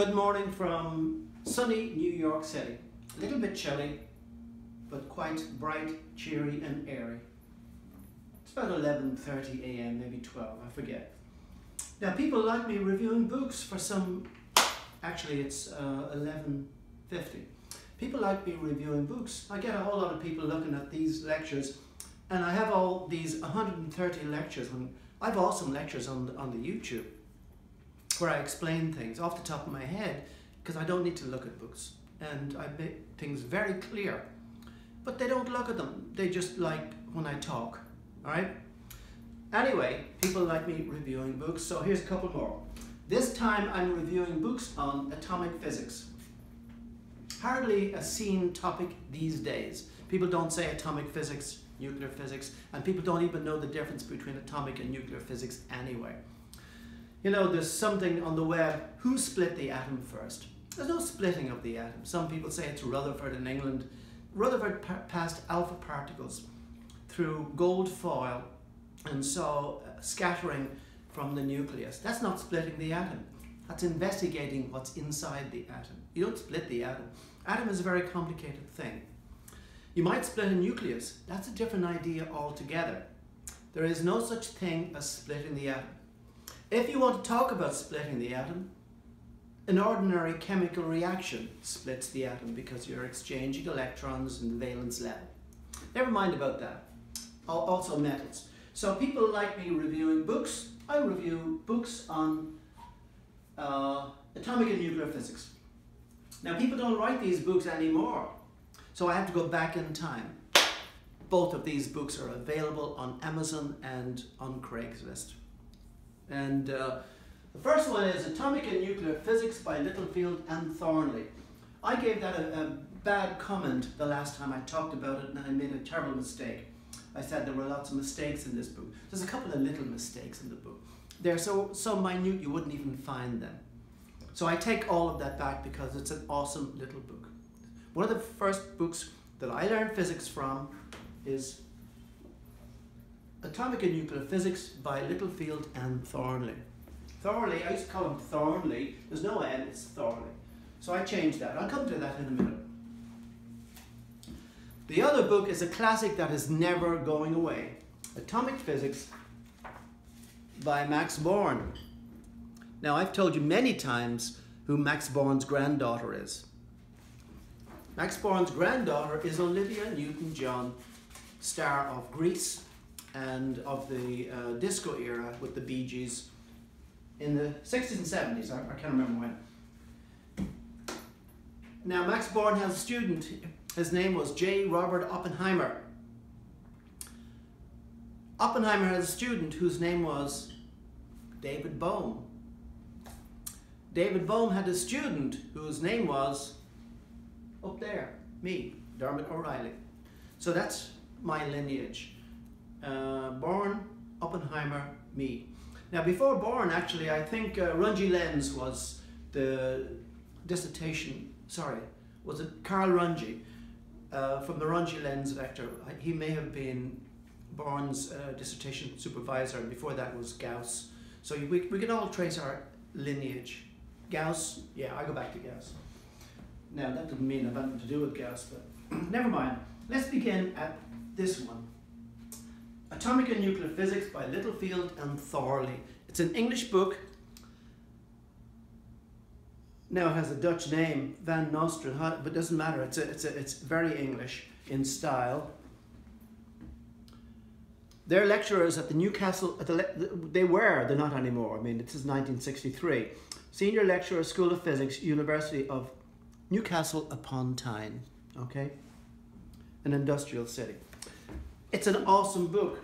Good morning from sunny New York City. A little bit chilly, but quite bright, cheery and airy. It's about 11.30 a.m., maybe 12, I forget. Now people like me reviewing books for some, actually it's uh, 11.50. People like me reviewing books. I get a whole lot of people looking at these lectures and I have all these 130 lectures and I've awesome lectures on on the YouTube where I explain things off the top of my head because I don't need to look at books and I make things very clear. But they don't look at them. They just like when I talk. All right? Anyway, people like me reviewing books, so here's a couple more. This time I'm reviewing books on atomic physics. Hardly a seen topic these days. People don't say atomic physics, nuclear physics, and people don't even know the difference between atomic and nuclear physics anyway. You know, there's something on the web, who split the atom first? There's no splitting of the atom. Some people say it's Rutherford in England. Rutherford passed alpha particles through gold foil and saw uh, scattering from the nucleus. That's not splitting the atom. That's investigating what's inside the atom. You don't split the atom. Atom is a very complicated thing. You might split a nucleus. That's a different idea altogether. There is no such thing as splitting the atom. If you want to talk about splitting the atom, an ordinary chemical reaction splits the atom because you're exchanging electrons in the valence level. Never mind about that. Also metals. So people like me reviewing books. I review books on uh, atomic and nuclear physics. Now people don't write these books anymore. So I have to go back in time. Both of these books are available on Amazon and on Craigslist. And uh, the first one is Atomic and Nuclear Physics by Littlefield and Thornley. I gave that a, a bad comment the last time I talked about it and I made a terrible mistake. I said there were lots of mistakes in this book. There's a couple of little mistakes in the book. They're so, so minute you wouldn't even find them. So I take all of that back because it's an awesome little book. One of the first books that I learned physics from is Atomic and Nuclear Physics by Littlefield and Thornley. Thornley, I used to call him Thornley. There's no N, it's Thorley. So I changed that. I'll come to that in a minute. The other book is a classic that is never going away. Atomic Physics by Max Born. Now I've told you many times who Max Born's granddaughter is. Max Born's granddaughter is Olivia Newton-John, star of Grease and of the uh, disco era with the Bee Gees in the 60s and 70s, I, I can't remember when. Now Max Born has a student, his name was J. Robert Oppenheimer. Oppenheimer has a student whose name was David Bohm. David Bohm had a student whose name was up there, me, Dermot O'Reilly. So that's my lineage. Uh, Born, Oppenheimer, me. Now before Born, actually, I think uh, Runge Lenz was the dissertation, sorry, was it Carl Runge uh, from the Runge Lenz vector. He may have been Born's uh, dissertation supervisor, and before that was Gauss. So we, we can all trace our lineage. Gauss, yeah, I go back to Gauss. Now that doesn't mean I've nothing to do with Gauss, but never mind. Let's begin at this one. Atomic and Nuclear Physics by Littlefield and Thorley. It's an English book. Now it has a Dutch name, Van Nostrand, but it doesn't matter. It's, a, it's, a, it's very English in style. They're lecturers at the Newcastle, at the, they were, they're not anymore. I mean, this is 1963. Senior lecturer, School of Physics, University of Newcastle upon Tyne, okay? An industrial city. It's an awesome book.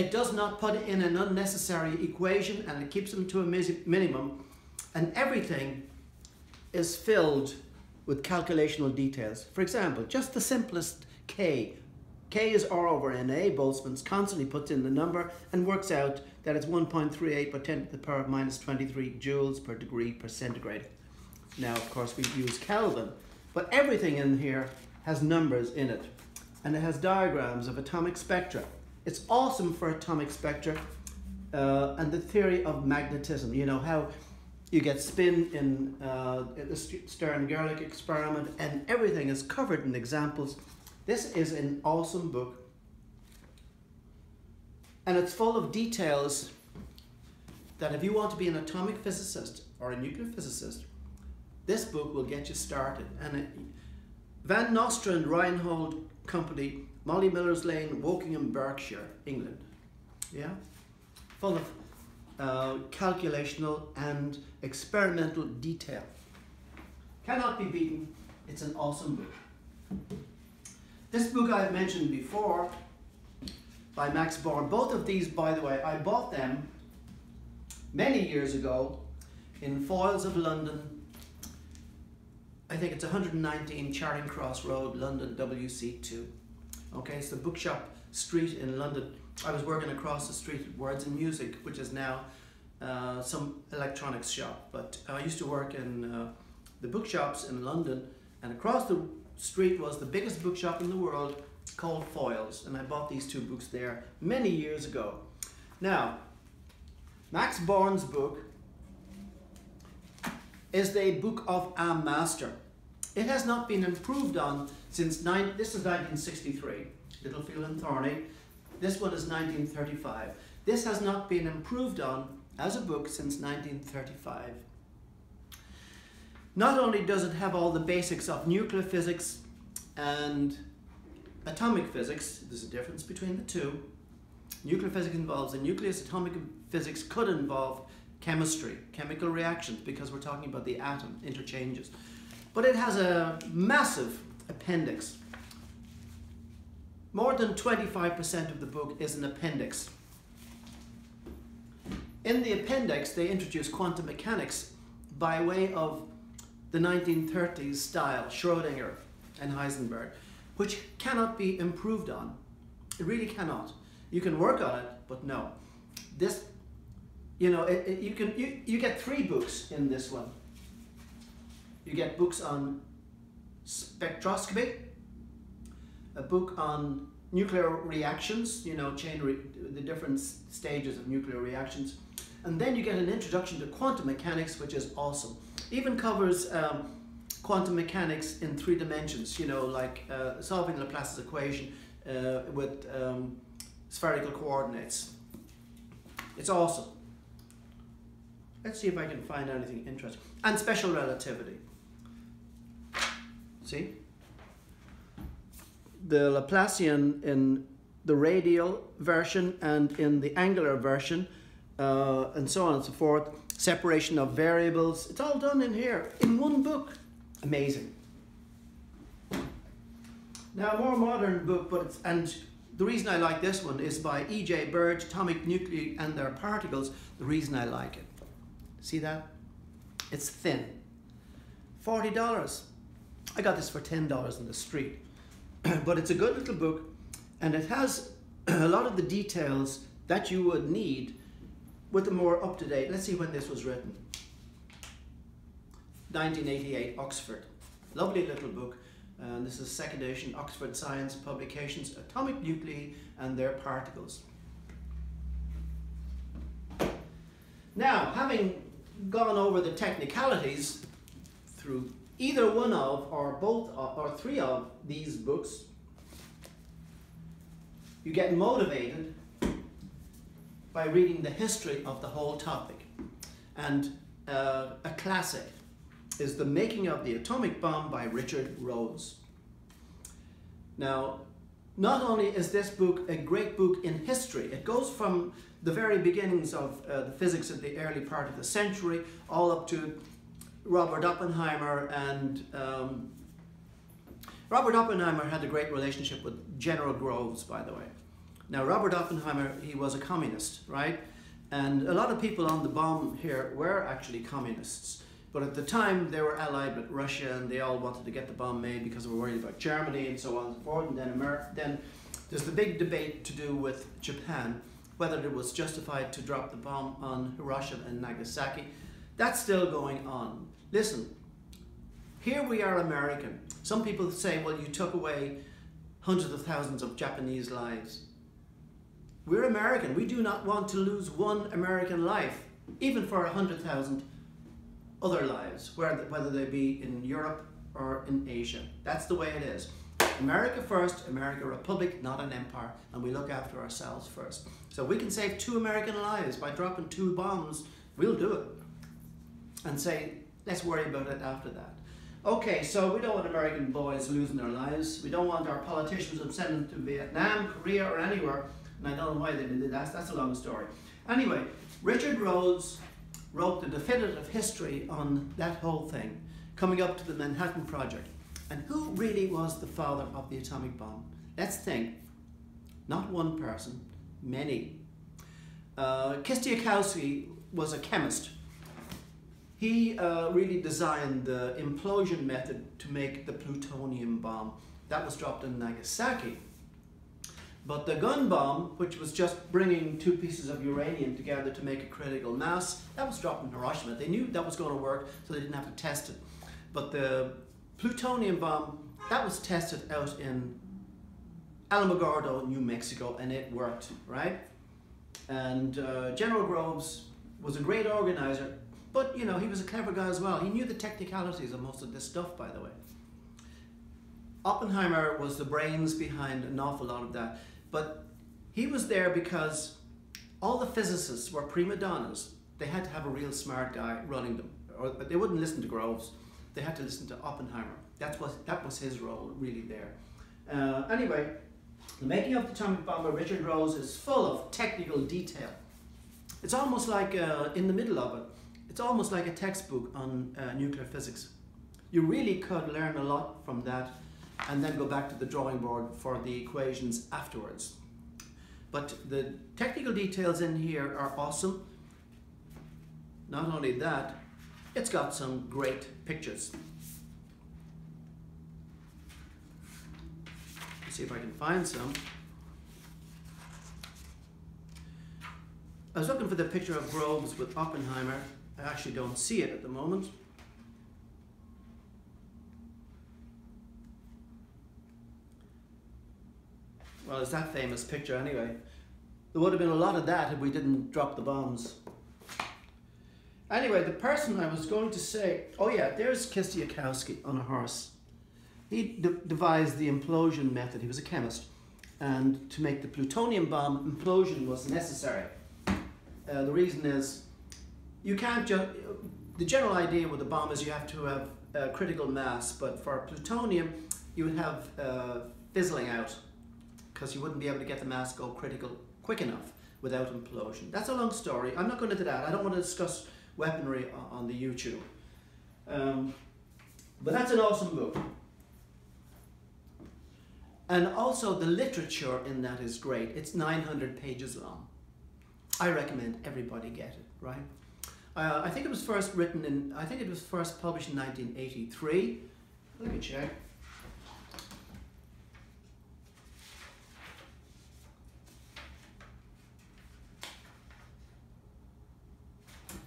It does not put in an unnecessary equation and it keeps them to a minimum. And everything is filled with calculational details. For example, just the simplest K. K is R over NA. Boltzmann constantly puts in the number and works out that it's 1.38 by 10 to the power of minus 23 joules per degree per centigrade. Now, of course, we use Kelvin, but everything in here has numbers in it and it has diagrams of atomic spectra. It's awesome for atomic spectra uh, and the theory of magnetism. You know how You get spin in uh, the Stern-Gerlach experiment, and everything is covered in examples. This is an awesome book, and it's full of details that if you want to be an atomic physicist or a nuclear physicist, this book will get you started. And it, Van Nostrand Reinhold Company, Molly Miller's Lane, Wokingham, Berkshire, England. Yeah? Full of uh, calculational and experimental detail. Cannot be beaten. It's an awesome book. This book I've mentioned before by Max Born. Both of these, by the way, I bought them many years ago in Foyles of London. I think it's 119 Charing Cross Road, London, WC2. Okay, it's the bookshop street in London. I was working across the street at Words and Music, which is now uh, some electronics shop. But I used to work in uh, the bookshops in London, and across the street was the biggest bookshop in the world called Foyles, and I bought these two books there many years ago. Now, Max Born's book is the book of a master. It has not been improved on since nine, this is 1963, Littlefield and Thorley. This one is 1935. This has not been improved on as a book since 1935. Not only does it have all the basics of nuclear physics and atomic physics, there's a difference between the two. Nuclear physics involves the nucleus, atomic physics could involve chemistry, chemical reactions, because we're talking about the atom interchanges. But it has a massive appendix. More than 25% of the book is an appendix. In the appendix, they introduce quantum mechanics by way of the 1930s style, Schrodinger and Heisenberg, which cannot be improved on. It really cannot. You can work on it, but no. This, you know, it, it, you can you, you get three books in this one. You get books on spectroscopy, a book on nuclear reactions, you know, chain the different stages of nuclear reactions, and then you get an introduction to quantum mechanics, which is awesome. Even covers um, quantum mechanics in three dimensions, you know, like uh, solving Laplace's equation uh, with um, spherical coordinates. It's awesome. Let's see if I can find anything interesting. And special relativity. See? The Laplacian in the radial version and in the angular version uh, and so on and so forth. Separation of variables. It's all done in here in one book. Amazing. Now, a more modern book, but and the reason I like this one is by E.J. Burge, Atomic Nuclei and Their Particles. The reason I like it. See that? It's thin. $40. I got this for $10 in the street. but it's a good little book and it has a lot of the details that you would need with a more up-to-date. Let's see when this was written. 1988, Oxford. Lovely little book. This is second edition, Oxford Science Publications, Atomic Nuclei and Their Particles. Now, having gone over the technicalities through either one of or both of, or three of these books, you get motivated by reading the history of the whole topic. And uh, a classic is The Making of the Atomic Bomb by Richard Rhodes. Now, not only is this book a great book in history, it goes from the very beginnings of uh, the physics of the early part of the century all up to Robert Oppenheimer and um, Robert Oppenheimer had a great relationship with General Groves, by the way. Now, Robert Oppenheimer, he was a communist, right? And a lot of people on the bomb here were actually communists. But at the time, they were allied with Russia and they all wanted to get the bomb made because they were worried about Germany and so on and so forth. And then, Amer then there's the big debate to do with Japan, whether it was justified to drop the bomb on Hiroshima and Nagasaki. That's still going on. Listen, here we are American. Some people say, well, you took away hundreds of thousands of Japanese lives. We're American. We do not want to lose one American life, even for a hundred thousand other lives, whether they be in Europe or in Asia. That's the way it is. America first, America Republic, not an empire, and we look after ourselves first. So we can save two American lives by dropping two bombs, we'll do it. And say, let's worry about it after that. Okay, so we don't want American boys losing their lives. We don't want our politicians to send them to Vietnam, Korea, or anywhere. And I don't know why they did that. That's a long story. Anyway, Richard Rhodes wrote the definitive history on that whole thing, coming up to the Manhattan Project. And who really was the father of the atomic bomb? Let's think. Not one person, many. Uh, Kistiakowsky was a chemist he uh, really designed the implosion method to make the plutonium bomb that was dropped in Nagasaki. But the gun bomb, which was just bringing two pieces of uranium together to make a critical mass, that was dropped in Hiroshima. They knew that was going to work, so they didn't have to test it. But the plutonium bomb, that was tested out in Alamogordo, New Mexico, and it worked, right? And uh, General Groves was a great organizer, but, you know, he was a clever guy as well. He knew the technicalities of most of this stuff, by the way. Oppenheimer was the brains behind an awful lot of that. But he was there because all the physicists were prima donnas. They had to have a real smart guy running them. Or they wouldn't listen to Groves. They had to listen to Oppenheimer. That's what, that was his role, really, there. Uh, anyway, the making of the atomic bomb by Richard Rhodes is full of technical detail. It's almost like uh, in the middle of it, it's almost like a textbook on uh, nuclear physics. You really could learn a lot from that and then go back to the drawing board for the equations afterwards. But the technical details in here are awesome. Not only that, it's got some great pictures. Let's see if I can find some. I was looking for the picture of Groves with Oppenheimer I actually don't see it at the moment. Well, it's that famous picture anyway. There would have been a lot of that if we didn't drop the bombs. Anyway, the person I was going to say, oh yeah, there's Kistiakowsky on a horse. He de devised the implosion method. He was a chemist. And to make the plutonium bomb, implosion was necessary. Uh, the reason is you can't just, the general idea with the bomb is you have to have a critical mass, but for plutonium, you would have uh, fizzling out because you wouldn't be able to get the mass go critical quick enough without implosion. That's a long story. I'm not going into that. I don't want to discuss weaponry on the YouTube. Um, but that's an awesome book. And also the literature in that is great. It's 900 pages long. I recommend everybody get it, right? Uh, I think it was first written in, I think it was first published in 1983. Let me check.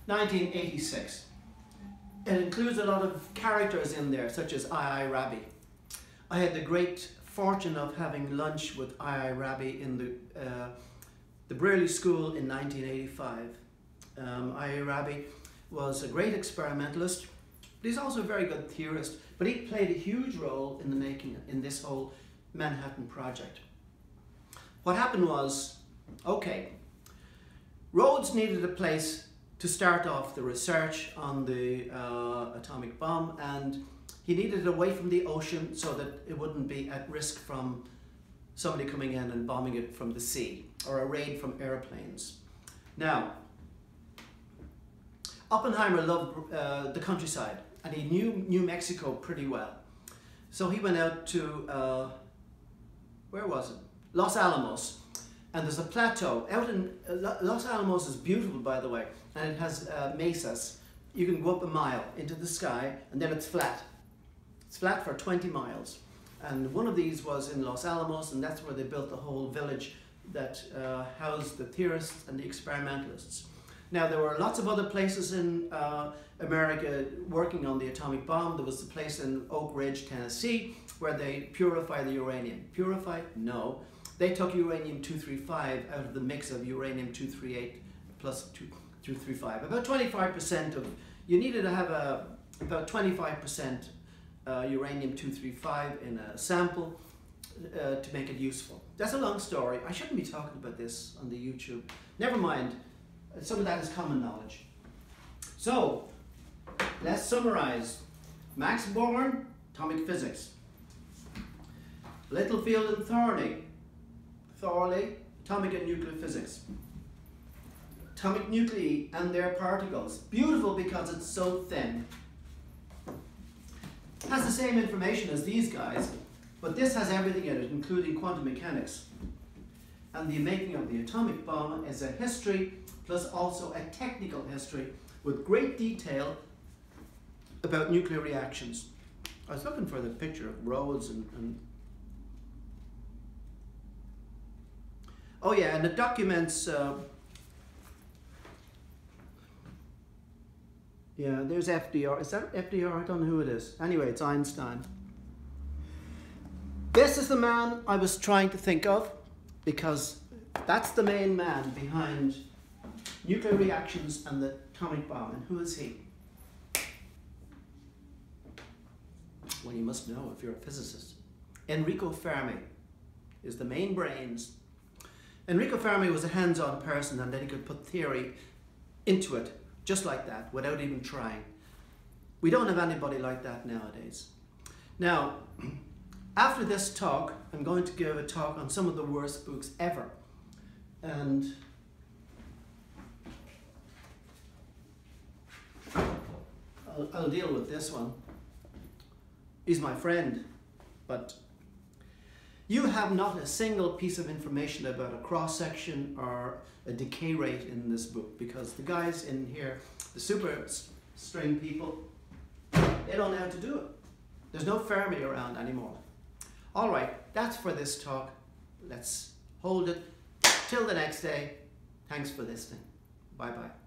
Nineteen eighty six. It includes a lot of characters in there, such as I. I. Had the great fortune of having lunch with I. I. Rabi in the uh, the Brearley School in 1985 um, Rabi was a great experimentalist, but he's also a very good theorist. But he played a huge role in the making in this whole Manhattan project. What happened was, okay, Rhodes needed a place to start off the research on the uh, atomic bomb and he needed it away from the ocean so that it wouldn't be at risk from somebody coming in and bombing it from the sea or a raid from airplanes. Now, Oppenheimer loved uh, the countryside and he knew New Mexico pretty well. So he went out to, uh, where was it? Los Alamos. And there's a plateau out in, uh, Los Alamos is beautiful by the way, and it has uh, mesas. You can go up a mile into the sky and then it's flat. It's flat for 20 miles. And one of these was in Los Alamos and that's where they built the whole village that uh, housed the theorists and the experimentalists. Now, there were lots of other places in uh, America working on the atomic bomb. There was a place in Oak Ridge, Tennessee, where they purify the uranium. Purify? No. They took uranium-235 out of the mix of uranium-238 plus 235. About 25% of you needed to have a, about 25% uh, uranium-235 in a sample uh, to make it useful. That's a long story. I shouldn't be talking about this on the YouTube. Never mind. Some of that is common knowledge. So, let's summarize. Max Born, atomic physics. Littlefield and Thorley, Thorley, atomic and nuclear physics. Atomic nuclei and their particles. Beautiful because it's so thin. Has the same information as these guys, but this has everything in it, including quantum mechanics. And the making of the atomic bomb is a history plus also a technical history with great detail about nuclear reactions. I was looking for the picture of Rhodes and, and Oh yeah, and it documents. Uh, yeah, there's FDR. Is that FDR? I don't know who it is. Anyway, it's Einstein. This is the man I was trying to think of because that's the main man behind nuclear reactions and the atomic bomb. And who is he? Well, you must know if you're a physicist. Enrico Fermi is the main brains Enrico Fermi was a hands-on person and then he could put theory into it just like that without even trying. We don't have anybody like that nowadays. Now, after this talk, I'm going to give a talk on some of the worst books ever. And I'll, I'll deal with this one. He's my friend, but you have not a single piece of information about a cross section or a decay rate in this book because the guys in here, the super string people, they don't know how to do it. There's no Fermi around anymore. All right, that's for this talk. Let's hold it till the next day. Thanks for listening. Bye bye.